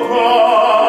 your.